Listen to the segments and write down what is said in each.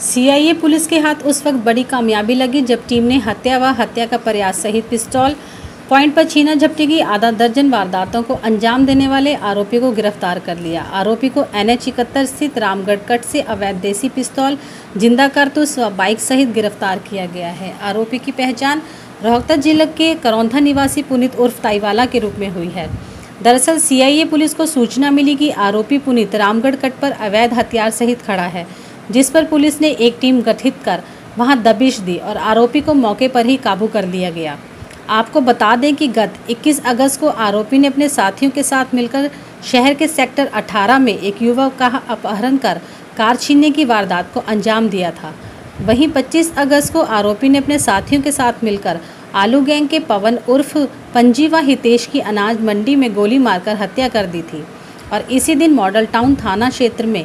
CIA police के हाथ उस वक्त बड़ी कामयाबी लगी जब टीम ने हत्या व हत्या का प्रयास सहित पिस्तौल, पॉइंट पर छीना झपटी की आधा दर्जन वारदातों को अंजाम देने वाले आरोपी को गिरफ़्तार कर लिया। आरोपी को एन एच इकहत्तर स्थित रामगढ़ कट से अवैध देसी पिस्तौल, ज़िंदा कारतूस व बाइक सहित गिरफ़्तार किया गया है। आरोपी की पहचान रोहतक ज़िले के करौंधा निवासी पुनीत उर्फ़ ताईवाला के रूप में हुई है। दरअसल सीआईए पुलिस को सूचना मिली कि आरोपी पुनीत रामगढ़ कट पर अवैध हथियार सहित खड़ा है। जिस पर पुलिस ने एक टीम गठित कर वहाँ दबिश दी और आरोपी को मौके पर ही काबू कर लिया गया। आपको बता दें कि गत 21 अगस्त को आरोपी ने अपने साथियों के साथ मिलकर शहर के सेक्टर 18 में एक युवक का अपहरण कर कार छीनने की वारदात को अंजाम दिया था। वहीं 25 अगस्त को आरोपी ने अपने साथियों के साथ मिलकर आलू गैंग के पवन उर्फ़ पंजी व हितेश की अनाज मंडी में गोली मारकर हत्या कर दी थी और इसी दिन मॉडल टाउन थाना क्षेत्र में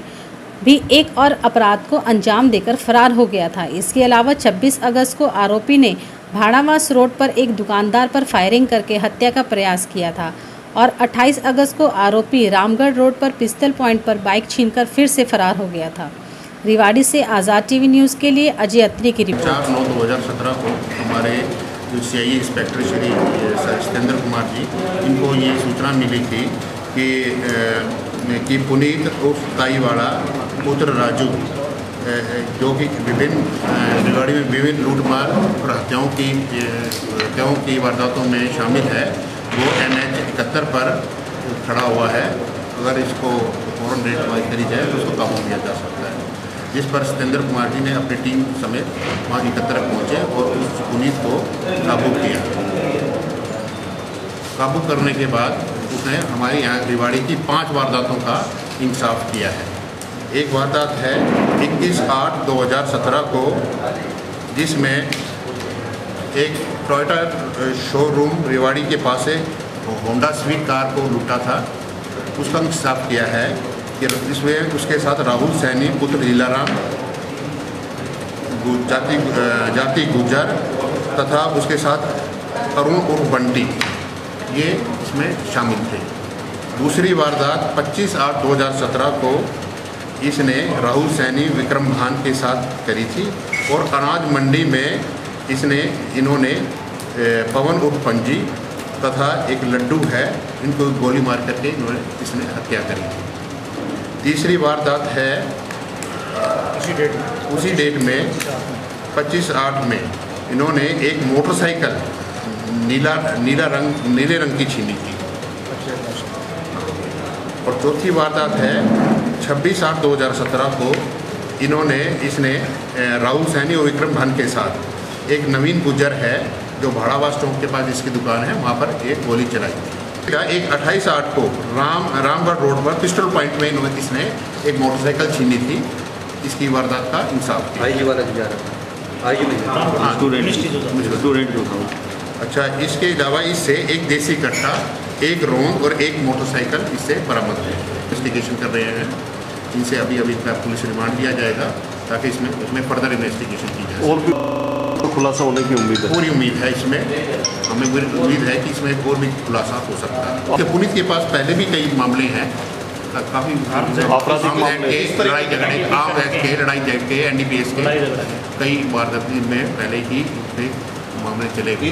भी एक और अपराध को अंजाम देकर फरार हो गया था। इसके अलावा 26 अगस्त को आरोपी ने भाड़ावास रोड पर एक दुकानदार पर फायरिंग करके हत्या का प्रयास किया था और 28 अगस्त को आरोपी रामगढ़ रोड पर पिस्तल पॉइंट पर बाइक छीनकर फिर से फरार हो गया था। रिवाड़ी से आज़ाद टीवी न्यूज़ के लिए अजय अत्री की रिपोर्ट। चार नौ दो हज़ार सत्रह को हमारे जो C I inspector Shri Satyendra Kumar ji, इनको ये सूचना मिली थी कि कि पुनीत उर्फ़ ताईवाड़ा, पुत्र राजू जो कि विभिन्न रेवाड़ी में विभिन्न लूटमार और हत्याओं की हत्याओं की वारदातों में शामिल है। वो एन एच इकहत्तर पर खड़ा हुआ है। अगर इसको फ़ौरन रेटवाइज करी जाए तो उसको काबू किया जा सकता है। जिस पर सत्येंद्र कुमार जी ने अपनी टीम समेत वहाँ इकहत्तर पहुँचे और उस पुनीत को काबू किया। काबू करने के बाद उसने हमारे यहाँ रिवाड़ी की पाँच वारदातों का इंसाफ किया है। एक वारदात है 21 आठ 2017 को, जिसमें एक टोयोटा शोरूम रेवाड़ी के पास से होंडा स्वीट कार को लूटा था। उसका इंसाफ किया है कि इसमें उसके साथ राहुल सैनी, पुत्र लीलाराम, जाति जाति गुजर तथा उसके साथ अरुण उर्फ़ बंटी। ये इसमें शामिल थे। दूसरी वारदात 25 आठ 2017 को इसने राहुल सैनी विक्रम भान के साथ करी थी और अनाज मंडी में इसने इन्होंने पवन उर्फ़ पंजी तथा एक लड्डू है इनको गोली मार करके इन्होंने इसने हत्या करी थी। तीसरी वारदात है उसी डेट उसी डेट में 25 आठ में इन्होंने एक मोटरसाइकिल नीला नीला रंग नीले रंग की छीनी थी। और चौथी वारदात है 26 आठ 2017 को इन्होंने इसने राहुल सैनी और विक्रम भान के साथ एक नवीन गुज्जर है जो भाड़ावास चौक के पास जिसकी दुकान है वहाँ पर एक गोली चलाई क्या एक 28 आठ को राम रामगढ़ रोड पर पिस्टल पॉइंट में इन्होंने इसने एक मोटरसाइकिल छीनी थी इसकी वारदात का इंसाफ आई आईजी वाला जा रहा था आईजी नहीं हाँ, स्टूडेंट स्टूडेंट जो था अच्छा इसके अलावा इससे एक देसी कट्टा एक रोंग और एक मोटरसाइकिल इससे बरामद है। इन्वेस्टिगेशन कर रहे हैं। इनसे अभी अभी का पुलिस रिमांड लिया जाएगा ताकि इसमें उसमें फर्दर इन्वेस्टिगेशन की जाए। और भी खुलासा होने की उम्मीद है। पूरी उम्मीद है इसमें। हमें पूरी उम्मीद है कि इसमें और भी खुलासा हो सकता है। क्योंकि पुलिस के पास पहले भी कई मामले हैं। काफ़ी आम एक्ट के लड़ाई झगड़े आम एक्ट के लड़ाई झगड़े के एनडीपीएस के कई वारदात में पहले ही मामले चले। गए